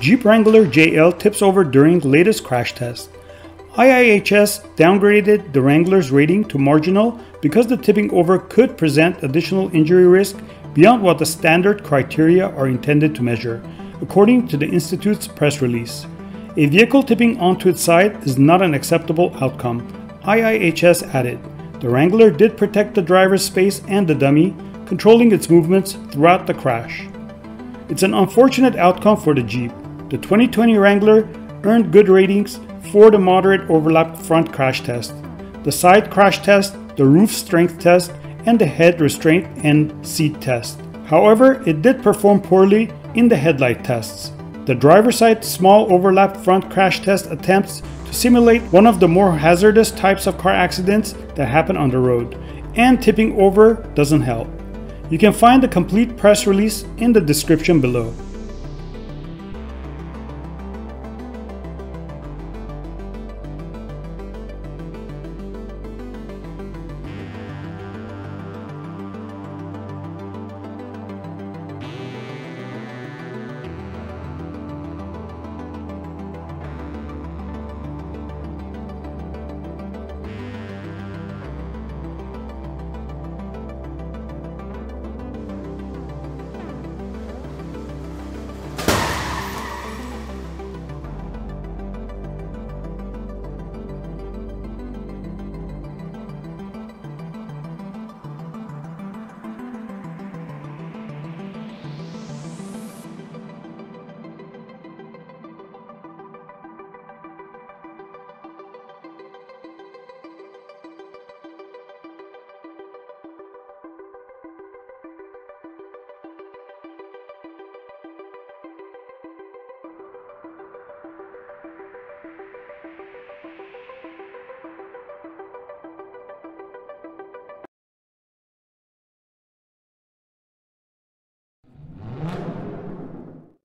Jeep Wrangler JL tips over during latest crash test. IIHS downgraded the Wrangler's rating to marginal because the tipping over could present additional injury risk beyond what the standard criteria are intended to measure, according to the Institute's press release. A vehicle tipping onto its side is not an acceptable outcome, IIHS added. The Wrangler did protect the driver's space and the dummy, controlling its movements throughout the crash. It's an unfortunate outcome for the Jeep. The 2020 Wrangler earned good ratings for the moderate overlap front crash test, the side crash test, the roof strength test, and the head restraint and seat test. However, it did perform poorly in the headlight tests. The driver side small overlap front crash test attempts to simulate one of the more hazardous types of car accidents that happen on the road, and tipping over doesn't help. You can find the complete press release in the description below.